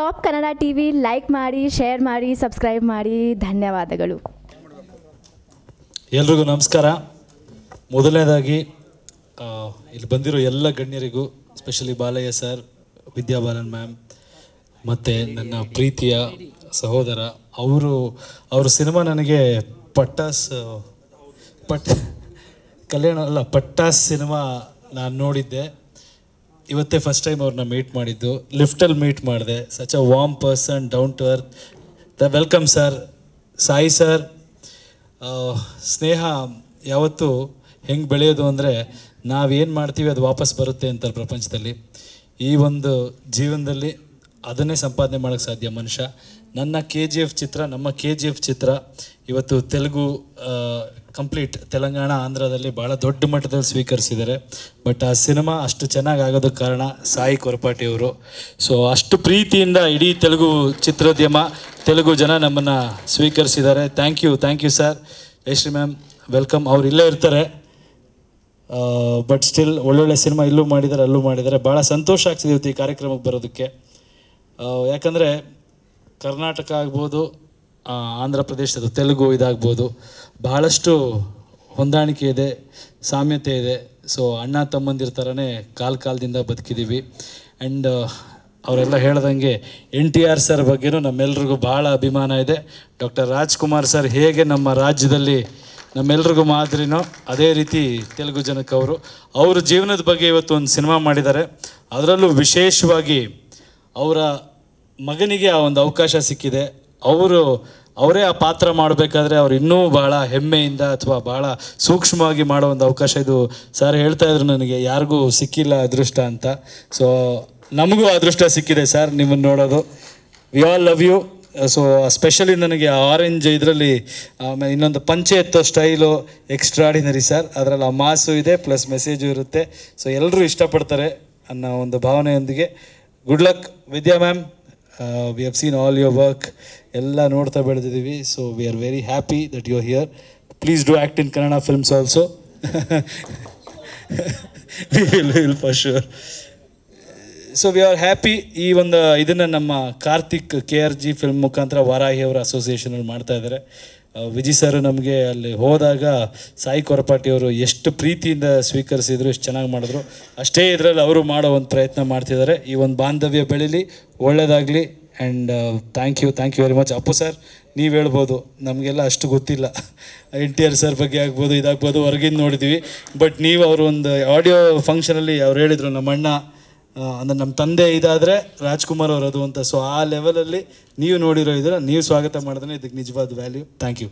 Top Kannada T V like ಮಾಡಿ, share ಮಾಡಿ, subscribe ಮಾಡಿ. ಧನ್ಯವಾದಗಳು. ಎಲ್ರಿಗೂ ನಮಸ್ಕಾರ. ಮೊದಲನೇದಾಗಿ ಇಲ್ಲಿ ಬಂದಿರೋ ಎಲ್ಲ ಗಣ್ಯರಿಗೂ specially Balayya sir Vidya Balan ma'am ಮತ್ತು ನನ್ನ ಪ್ರೀತಿಯ ಸಹೋದರ, ಅವರು, ಅವ್ರ ಸಿನಿಮಾ ನನಗೆ ಪಟ್ಟಾಸ್, ಪಟ್, ಕಲ್ಯಾಣ ಅಲ್ಲ, ಪಟ್ಟಾಸ್ ಸಿನಿಮಾ ನಾನು ನೋಡಿದ್ದೆ. ಇವತ್ತೇ ಫಸ್ಟ್ ಟೈಮ್ ಅವ್ರನ್ನ ಮೀಟ್ ಮಾಡಿದ್ದು. ಲಿಫ್ಟಲ್ಲಿ ಮೀಟ್ ಮಾಡಿದೆ. Such a warm person down to earth the welcome sir Sai sir ಸ್ನೇಹ ಯಾವತ್ತೂ ಹೆಂಗೆ ಬೆಳೆಯೋದು ಅಂದರೆ ನಾವೇನು ಮಾಡ್ತೀವಿ ಅದು ವಾಪಸ್ ಬರುತ್ತೆ ಅಂತಾರೆ ಪ್ರಪಂಚದಲ್ಲಿ. ಈ ಒಂದು ಜೀವನದಲ್ಲಿ ಅದನ್ನೇ ಸಂಪಾದನೆ ಮಾಡೋಕ್ಕೆ ಸಾಧ್ಯ ಮನುಷ್ಯ. ನನ್ನ ಕೆ ಜಿ ಎಫ್ ಚಿತ್ರ, ನಮ್ಮ ಕೆ ಜಿ ಎಫ್ ಚಿತ್ರ ಇವತ್ತು ತೆಲುಗು ಕಂಪ್ಲೀಟ್ ತೆಲಂಗಾಣ ಆಂಧ್ರದಲ್ಲಿ ಭಾಳ ದೊಡ್ಡ ಮಟ್ಟದಲ್ಲಿ ಸ್ವೀಕರಿಸಿದ್ದಾರೆ. ಬಟ್ ಆ ಸಿನಿಮಾ ಅಷ್ಟು ಚೆನ್ನಾಗಿ ಆಗೋದಕ್ಕೆ ಕಾರಣ ಸಾಯಿ ಕೊರಪಾಟಿ ಅವರು ಸೊ ಅಷ್ಟು ಪ್ರೀತಿಯಿಂದ ಇಡೀ ತೆಲುಗು ಚಿತ್ರೋದ್ಯಮ, ತೆಲುಗು ಜನ ನಮ್ಮನ್ನು ಸ್ವೀಕರಿಸಿದ್ದಾರೆ. Thank you thank you sir Jayashree ma'am welcome ಅವ್ರು ಇಲ್ಲೇ ಇರ್ತಾರೆ. ಬಟ್ ಸ್ಟಿಲ್ ಒಳ್ಳೊಳ್ಳೆ ಸಿನಿಮಾ ಇಲ್ಲೂ ಮಾಡಿದ್ದಾರೆ, ಅಲ್ಲೂ ಮಾಡಿದ್ದಾರೆ. ಭಾಳ ಸಂತೋಷ ಆಗ್ತಿದೆ ಇವತ್ತು ಈ ಕಾರ್ಯಕ್ರಮಕ್ಕೆ ಬರೋದಕ್ಕೆ. ಯಾಕಂದರೆ ಕರ್ನಾಟಕ ಆಗ್ಬೋದು ಆಂಧ್ರ ಪ್ರದೇಶದ ತೆಲುಗು ಇದಾಗ್ಬೋದು. ಬಹಳಷ್ಟು ಹೊಂದಾಣಿಕೆ ಇದೆ, ಸಾಮ್ಯತೆ ಇದೆ. ಸೊ ಅಣ್ಣ ತಮ್ಮಂದಿರ ಥರನೇ ಕಾಲ ಕಾಲದಿಂದ ಬದುಕಿದ್ದೀವಿ ಆ್ಯಂಡ್ ಅವರೆಲ್ಲ ಹೇಳ್ದಂಗೆ ಎನ್ ಟಿ ಆರ್ ಸರ್ ಬಗ್ಗೆನೂ ನಮ್ಮೆಲ್ರಿಗೂ ಭಾಳ ಅಭಿಮಾನ ಇದೆ. ಡಾಕ್ಟರ್ ರಾಜ್ಕುಮಾರ್ ಸರ್ ಹೇಗೆ ನಮ್ಮ ರಾಜ್ಯದಲ್ಲಿ ನಮ್ಮೆಲ್ರಿಗೂ ಮಾದರಿನೋ ಅದೇ ರೀತಿ ತೆಲುಗು ಜನಕ್ಕೆ ಅವರು, ಅವ್ರ ಜೀವನದ ಬಗ್ಗೆ ಇವತ್ತು ಒಂದು ಸಿನಿಮಾ ಮಾಡಿದ್ದಾರೆ. ಅದರಲ್ಲೂ ವಿಶೇಷವಾಗಿ ಅವರ ಮಗನಿಗೆ ಆ ಒಂದು ಅವಕಾಶ ಸಿಕ್ಕಿದೆ. ಅವರು, ಅವರೇ ಆ ಪಾತ್ರ ಮಾಡಬೇಕಾದ್ರೆ ಅವ್ರು ಇನ್ನೂ ಬಹಳ ಹೆಮ್ಮೆಯಿಂದ ಅಥವಾ ಬಹಳ ಸೂಕ್ಷ್ಮವಾಗಿ ಮಾಡೋ ಒಂದು ಅವಕಾಶ ಇದು. ಸರ್ ಹೇಳ್ತಾ ಇದ್ರು ನನಗೆ, ಯಾರಿಗೂ ಸಿಕ್ಕಿಲ್ಲ ಅದೃಷ್ಟ ಅಂತ. ಸೊ ನಮಗೂ ಅದೃಷ್ಟ ಸಿಕ್ಕಿದೆ ಸರ್ ನಿಮ್ಮನ್ನು ನೋಡೋದು. We all love you so specially ನನಗೆ ಆರೆಂಜ್ ಇದರಲ್ಲಿ, ಆಮೇಲೆ ಇನ್ನೊಂದು ಪಂಚೆ ಎತ್ತೋ ಸ್ಟೈಲು ಎಕ್ಸ್ಟ್ರಾಡಿನರಿ ಸರ್ ಅದರಲ್ಲಿ ಆ ಮಾಸು ಇದೆ ಪ್ಲಸ್ ಮೆಸೇಜು ಇರುತ್ತೆ. ಸೊ ಎಲ್ಲರೂ ಇಷ್ಟಪಡ್ತಾರೆ ಅನ್ನೋ ಒಂದು ಭಾವನೆಯೊಂದಿಗೆ. Good luck Vidya ma'am we have seen all your work ಎಲ್ಲ ನೋಡ್ತಾ ಬೆಳೆದಿದ್ದೀವಿ. So we are very happy that you are here please do act in Kannada films also will for sure so we are happy ಈ ಒಂದು, ಇದನ್ನು ನಮ್ಮ Karthik K R G film ಮುಖಾಂತರ ವಾರಾಹಿ ಅವರ ಅಸೋಸಿಯೇಷನಲ್ಲಿ ಮಾಡ್ತಾ ಇದ್ದಾರೆ. ಆ, ವಿಜಯ್ ಸರ್ ನಮಗೆ ಅಲ್ಲಿ ಹೋದಾಗ ಸಾಯಿ ಕೊರಪಾಟಿ ಅವರು ಎಷ್ಟು ಪ್ರೀತಿಯಿಂದ ಸ್ವೀಕರಿಸಿದ್ರು ಎಷ್ಟು ಚೆನ್ನಾಗಿ ಮಾಡಿದ್ರು. ಅಷ್ಟೇ ಇದರಲ್ಲಿ ಅವರು ಮಾಡೋ ಒಂದು ಪ್ರಯತ್ನ ಮಾಡ್ತಿದ್ದಾರೆ. ಈ ಒಂದು ಬಾಂಧವ್ಯ ಬೆಳೀಲಿ ಒಳ್ಳೆಯದಾಗಲಿ and thank you thank you very much Appu sir ನೀವು ಹೇಳ್ಬೋದು ನಮಗೆಲ್ಲ ಅಷ್ಟು ಗೊತ್ತಿಲ್ಲ. ಎನ್ ಟಿ ಆರ್ ಸರ್ ಬಗ್ಗೆ ಆಗ್ಬೋದು ಇದಾಗ್ಬೋದು ಹೊರಗಿಂದ ನೋಡಿದ್ವಿ. ಬಟ್ ನೀವು ಅವರು ಒಂದು ಆಡಿಯೋ ಫಂಕ್ಷನಲ್ಲಿ ಅವ್ರು ಹೇಳಿದರು ನಮ್ಮ ಅಣ್ಣ ಅಂದ್ರೆ ನಮ್ಮ ತಂದೆ ಇದಾದರೆ ರಾಜ್ಕುಮಾರ್ ಅವರು ಅಂತ. ಸೊ ಆ ಲೆವೆಲಲ್ಲಿ ನೀವು ನೋಡಿರೋ ಇದರ ನೀವು ಸ್ವಾಗತ ಮಾಡಿದ್ರೆ ಇದಕ್ಕೆ ನಿಜವಾದ ವ್ಯಾಲ್ಯೂ ಥ್ಯಾಂಕ್ ಯು